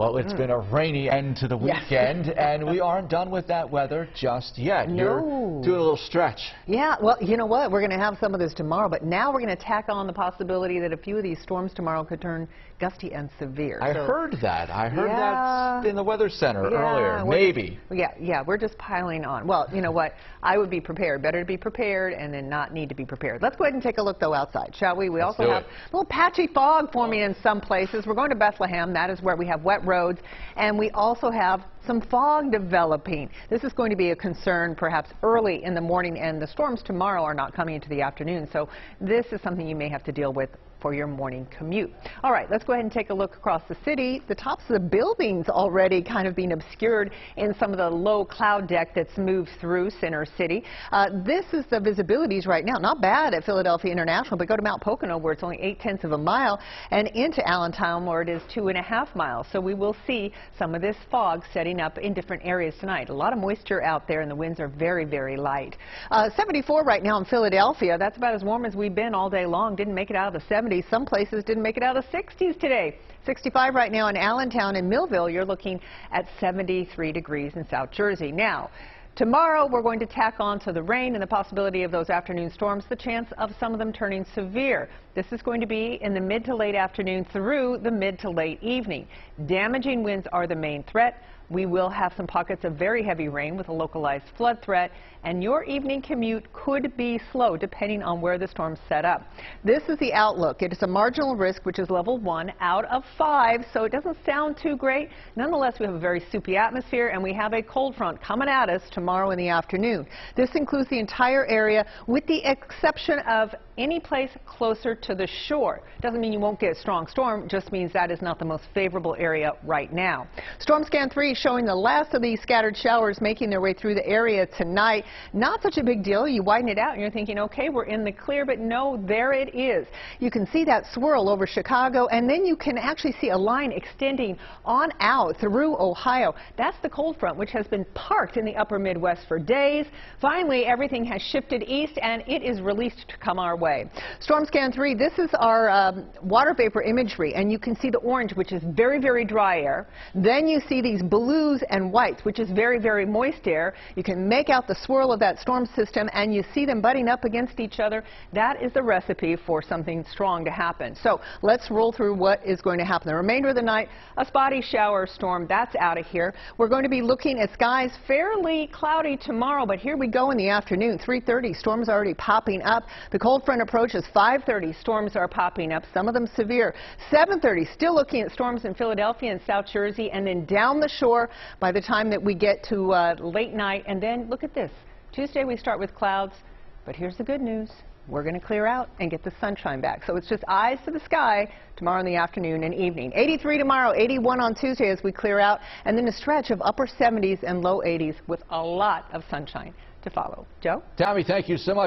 Well, it's mm. been a rainy end to the Yes. weekend, and we aren't done with that weather just yet. You're No. doing a little stretch. Yeah, well, you know what? We're going to have some of this tomorrow, but now we're going to tack on the possibility that a few of these storms tomorrow could turn gusty and severe. I So- heard that. I heard Yeah. that in the Weather Center Yeah, earlier. Maybe. yeah, yeah, we're just piling on. Well, you know what? I would be prepared. Better to be prepared and then not need to be prepared. Let's go ahead and take a look, though, outside, shall we? We Let's also have it. a little patchy fog forming in some places. We're going to Bethlehem. That is where we have wet roads. And we also have some fog developing. This is going to be a concern perhaps early in the morning, and the storms tomorrow are not coming into the afternoon. So this is something you may have to deal with for your morning commute. All right, let's go ahead and take a look across the city. The tops of the buildings already kind of being obscured in some of the low cloud deck that's moved through Center City. Uh, this is the visibilities right now. Not bad at Philadelphia International, but go to Mount Pocono where it's only eight tenths of a mile, and into Allentown where it is two and a half miles. So we will see some of this fog setting up in different areas tonight. A lot of moisture out there, and the winds are very, very light. Uh, 74 right now in Philadelphia. That's about as warm as we've been all day long. Didn't make it out of the 70s. Some places didn't make it out of the 60s today. 65 right now in Allentown and Millville. You're looking at 73 degrees in South Jersey. Now, Tomorrow, we're going to tack on to the rain and the possibility of those afternoon storms, the chance of some of them turning severe. This is going to be in the mid to late afternoon through the mid to late evening. Damaging winds are the main threat. We will have some pockets of very heavy rain with a localized flood threat, and your evening commute could be slow depending on where the storm set up. This is the outlook. It is a marginal risk, which is level one out of five, so it doesn't sound too great. Nonetheless, we have a very soupy atmosphere, and we have a cold front coming at us tomorrow in the afternoon. This includes the entire area, with the exception of any place closer to the shore. Doesn't mean you won't get a strong storm, just means that is not the most favorable area right now. Storm Scan 3 showing the last of these scattered showers making their way through the area tonight. Not such a big deal. You widen it out and you're thinking, okay, we're in the clear, but no, there it is. You can see that swirl over Chicago, and then you can actually see a line extending on out through Ohio. That's the cold front, which has been parked in the upper Midwest for days. Finally, everything has shifted east, and it is released to come our way. Storm Scan 3, this is our um, water vapor imagery, and you can see the orange, which is very, very dry air. Then you see these blues and whites, which is very, very moist air. You can make out the swirl of that storm system, and you see them butting up against each other. That is the recipe for something strong to happen. So let's roll through what is going to happen. The remainder of the night, a spotty shower storm, that's out of here. We're going to be looking at skies fairly cloudy tomorrow, but here we go in the afternoon. 3.30, storms already popping up. The cold front approaches 5.30, storms are popping up, some of them severe. 7.30, still looking at storms in Philadelphia and South Jersey, and then down the shore by the time that we get to uh, late night. And then look at this. Tuesday we start with clouds, but here's the good news. We're going to clear out and get the sunshine back. So it's just eyes to the sky tomorrow in the afternoon and evening. 83 tomorrow, 81 on Tuesday as we clear out, and then a stretch of upper 70s and low 80s with a lot of sunshine to follow. Joe? Tammie, thank you so much.